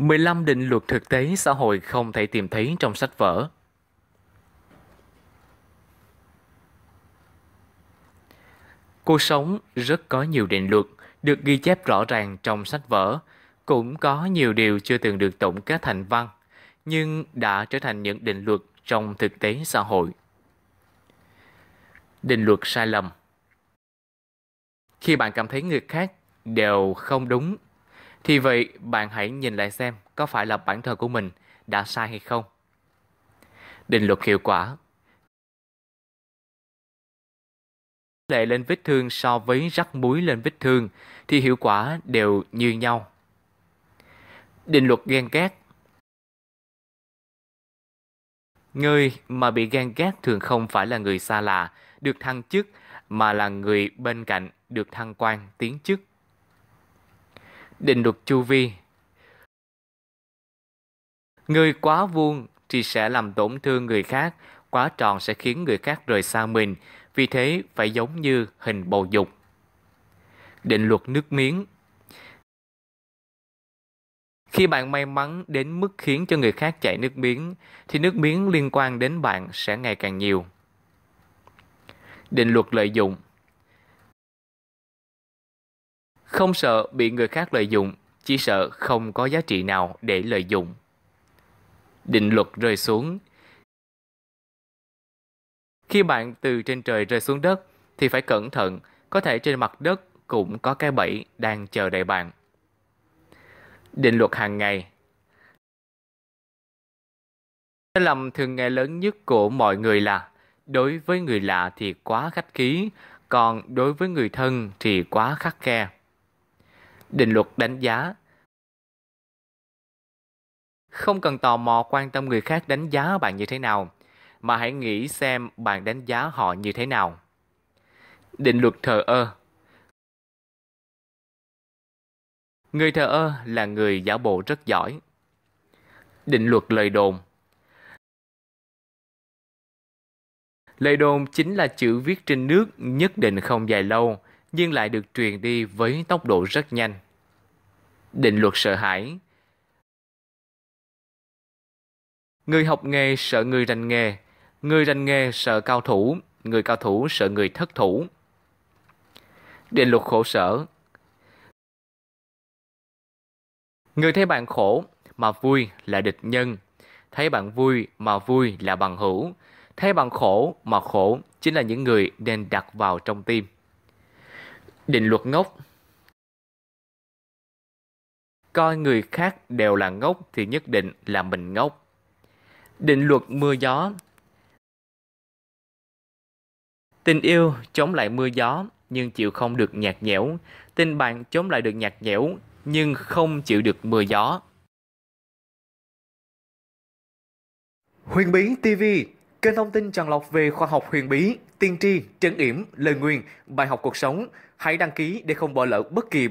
15 định luật thực tế xã hội không thể tìm thấy trong sách vở. Cuộc sống rất có nhiều định luật được ghi chép rõ ràng trong sách vở, cũng có nhiều điều chưa từng được tổng kết thành văn, nhưng đã trở thành những định luật trong thực tế xã hội. Định luật sai lầm Khi bạn cảm thấy người khác đều không đúng thì vậy bạn hãy nhìn lại xem có phải là bản thân của mình đã sai hay không. Định luật hiệu quả lệ lên vết thương so với rắc muối lên vết thương thì hiệu quả đều như nhau. Định luật ghen ghét Người mà bị ghen ghét thường không phải là người xa lạ, được thăng chức, mà là người bên cạnh được thăng quan, tiến chức. Định luật chu vi Người quá vuông thì sẽ làm tổn thương người khác, quá tròn sẽ khiến người khác rời xa mình, vì thế phải giống như hình bầu dục. Định luật nước miếng Khi bạn may mắn đến mức khiến cho người khác chảy nước miếng, thì nước miếng liên quan đến bạn sẽ ngày càng nhiều. Định luật lợi dụng không sợ bị người khác lợi dụng, chỉ sợ không có giá trị nào để lợi dụng. Định luật rơi xuống Khi bạn từ trên trời rơi xuống đất thì phải cẩn thận, có thể trên mặt đất cũng có cái bẫy đang chờ đợi bạn. Định luật hàng ngày Sai lầm thường ngày lớn nhất của mọi người là đối với người lạ thì quá khách khí, còn đối với người thân thì quá khắc khe định luật đánh giá. Không cần tò mò quan tâm người khác đánh giá bạn như thế nào, mà hãy nghĩ xem bạn đánh giá họ như thế nào. Định luật thờ ơ. Người thờ ơ là người giả bộ rất giỏi. Định luật lời đồn. Lời đồn chính là chữ viết trên nước nhất định không dài lâu nhưng lại được truyền đi với tốc độ rất nhanh. Định luật sợ hãi Người học nghề sợ người rành nghề, người rành nghề sợ cao thủ, người cao thủ sợ người thất thủ. Định luật khổ sở Người thấy bạn khổ mà vui là địch nhân, thấy bạn vui mà vui là bằng hữu, thấy bạn khổ mà khổ chính là những người nên đặt vào trong tim. Định luật ngốc Coi người khác đều là ngốc thì nhất định là mình ngốc. Định luật mưa gió Tình yêu chống lại mưa gió nhưng chịu không được nhạt nhẽo. Tình bạn chống lại được nhạt nhẽo nhưng không chịu được mưa gió. Huyền Bí TV, kênh thông tin tràn lọc về khoa học huyền bí, tiên tri, trấn yểm, lời nguyền, bài học cuộc sống. Hãy đăng ký để không bỏ lỡ bất kỳ